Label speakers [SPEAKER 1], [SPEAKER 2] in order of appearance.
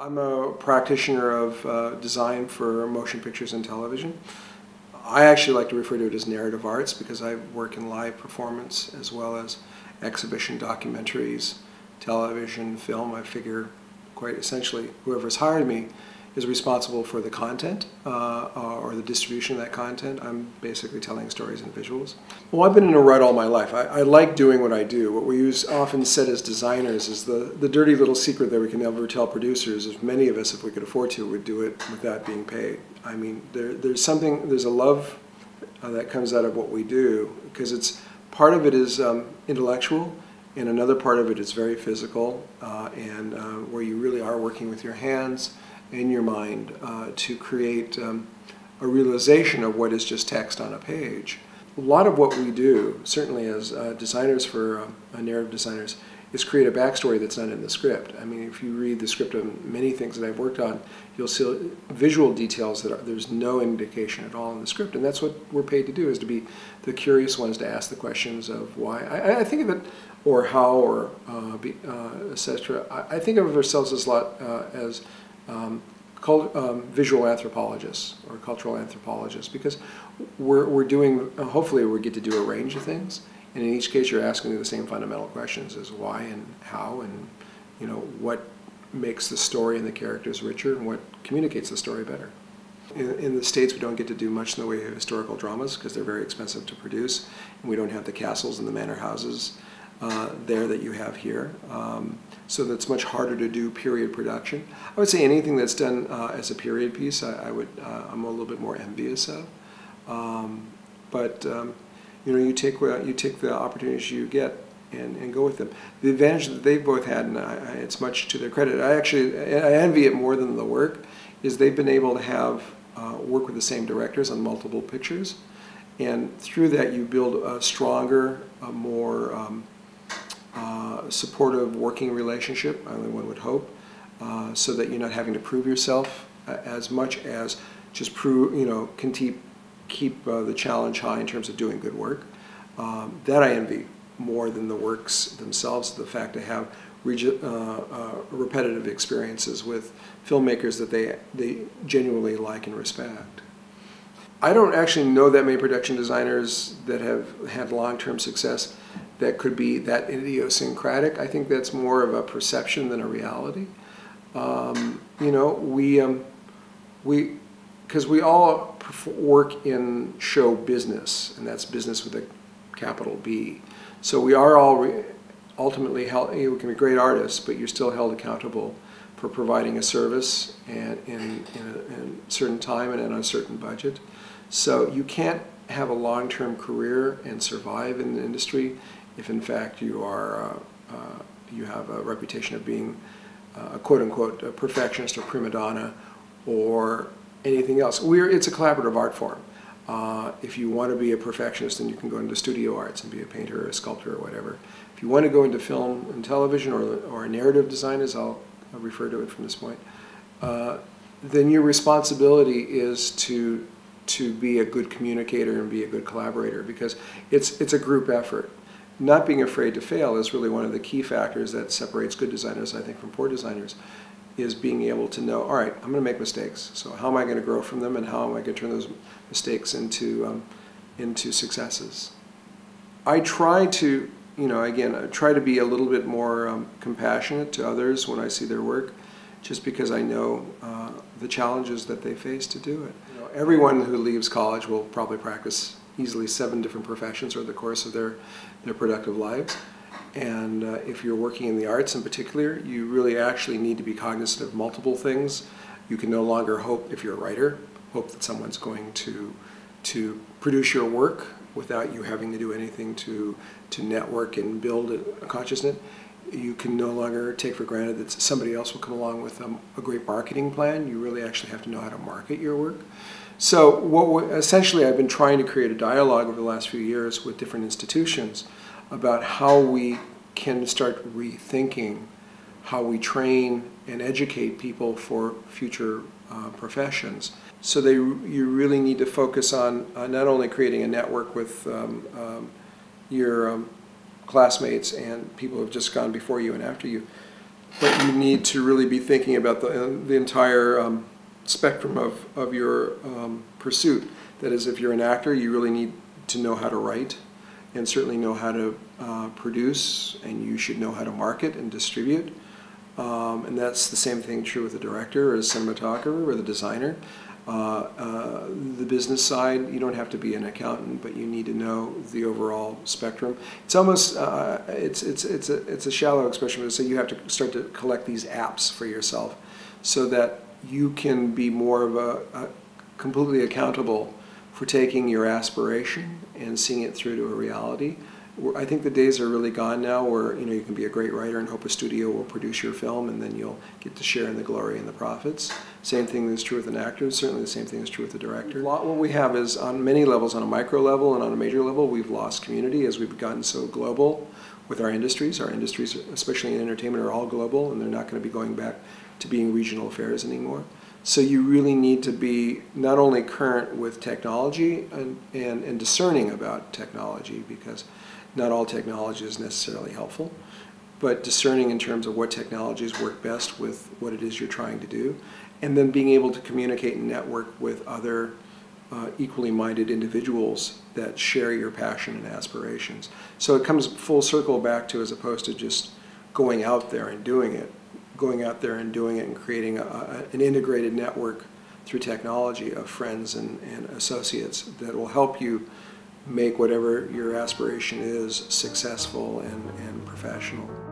[SPEAKER 1] I'm a practitioner of uh, design for motion pictures and television. I actually like to refer to it as narrative arts because I work in live performance as well as exhibition documentaries, television, film. I figure quite essentially whoever's hired me is responsible for the content uh, uh, or the distribution of that content. I'm basically telling stories and visuals. Well, I've been in a rut all my life. I, I, like doing what I do. What we use often said as designers is the, the dirty little secret that we can never tell producers is many of us, if we could afford to, would do it without being paid. I mean, there, there's something, there's a love uh, that comes out of what we do because it's, part of it is um, intellectual and another part of it is very physical uh, and uh, where you really are working with your hands in your mind uh, to create um, a realization of what is just text on a page. A lot of what we do, certainly as uh, designers for uh, narrative designers, is create a backstory that's not in the script. I mean, if you read the script of many things that I've worked on, you'll see visual details that are, there's no indication at all in the script, and that's what we're paid to do: is to be the curious ones to ask the questions of why. I, I think of it, or how, or uh, uh, etc. I, I, think of ourselves as a lot uh, as um, um, visual anthropologists or cultural anthropologists because we're, we're doing, uh, hopefully we get to do a range of things. And in each case you're asking the same fundamental questions as why and how and you know what makes the story and the characters richer and what communicates the story better. In, in, the States, we don't get to do much in the way of historical dramas because they're very expensive to produce. And we don't have the castles and the manor houses uh, there that you have here. Um, so that's much harder to do period production. I would say anything that's done uh, as a period piece, I, I would, uh, I'm a little bit more envious of. Um, but um, you know, you take you take the opportunities you get and, and go with them. The advantage that they've both had, and I, it's much to their credit. I actually I envy it more than the work, is they've been able to have uh, work with the same directors on multiple pictures, and through that you build a stronger, a more um, uh, supportive working relationship, I one would hope, uh, so that you're not having to prove yourself uh, as much as just prove, you know, can keep, keep uh, the challenge high in terms of doing good work. Um, that I envy more than the works themselves, the fact to have uh, repetitive experiences with filmmakers that they, they genuinely like and respect. I don't actually know that many production designers that have had long-term success that could be that idiosyncratic. I think that's more of a perception than a reality. Um, you know, we, um, we, because we all work in show business, and that's business with a capital B. So we are all ultimately held, you can be great artists, but you're still held accountable for providing a service and in, in, a, in a certain time and in a certain budget. So you can't have a long-term career and survive in the industry if in fact you are uh, uh, you have a reputation of being uh, a quote unquote perfectionist or prima donna or anything else. We're, it's a collaborative art form. Uh, if you want to be a perfectionist, then you can go into studio arts and be a painter or a sculptor or whatever. If you want to go into film and television or, or narrative design, as I'll, I'll refer to it from this point, uh, then your responsibility is to to be a good communicator and be a good collaborator because it's it's a group effort not being afraid to fail is really one of the key factors that separates good designers, I think, from poor designers, is being able to know, all right, I'm going to make mistakes. So how am I going to grow from them and how am I going to turn those mistakes into, um, into successes? I try to, you know, again, I try to be a little bit more um, compassionate to others when I see their work, just because I know uh, the challenges that they face to do it. You know, everyone who leaves college will probably practice easily seven different professions over the course of their, their productive lives. And uh, if you're working in the arts in particular, you really actually need to be cognizant of multiple things. You can no longer hope, if you're a writer, hope that someone's going to, to produce your work without you having to do anything to, to network and build a, consciousness. You can no longer take for granted that somebody else will come along with um, a great marketing plan. You really actually have to know how to market your work. So what essentially I've been trying to create a dialogue over the last few years with different institutions about how we can start rethinking how we train and educate people for future uh, professions. So they, you really need to focus on uh, not only creating a network with um, um, your um, classmates and people who have just gone before you and after you, but you need to really be thinking about the, uh, the entire um, spectrum of, of your um, pursuit. That is, if you're an actor, you really need to know how to write and certainly know how to uh, produce, and you should know how to market and distribute. Um, and that's the same thing true with the director or the cinematographer or the designer. Uh, uh, the business side, you don't have to be an accountant, but you need to know the overall spectrum. It's almost uh, it's it's it's a it's a shallow expression, but say you have to start to collect these apps for yourself, so that you can be more of a, a completely accountable for taking your aspiration and seeing it through to a reality. I think the days are really gone now where you know you can be a great writer and hope a studio will produce your film and then you'll get to share in the glory and the profits. Same thing is true with an actor. Certainly the same thing is true with the director. What we have is on many levels, on a micro level and on a major level, we've lost community as we've gotten so global with our industries. Our industries, especially in entertainment, are all global and they're not going to be going back to being regional affairs anymore. So you really need to be not only current with technology and, and, and discerning about technology because not all technology is necessarily helpful, but discerning in terms of what technologies work best with what it is you're trying to do, and then being able to communicate and network with other uh, equally minded individuals that share your passion and aspirations. So it comes full circle back to as opposed to just going out there and doing it, going out there and doing it and creating a, a, an integrated network through technology of friends and, and associates that will help you make whatever your aspiration is successful and, and professional.